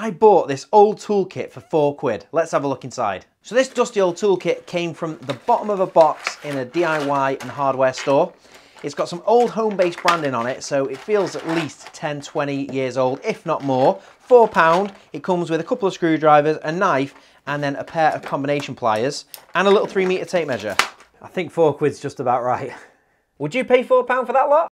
I bought this old toolkit for four quid. Let's have a look inside. So this dusty old toolkit came from the bottom of a box in a DIY and hardware store. It's got some old Homebase branding on it, so it feels at least 10, 20 years old, if not more. Four pound, it comes with a couple of screwdrivers, a knife, and then a pair of combination pliers, and a little three meter tape measure. I think four quid's just about right. Would you pay four pound for that lot?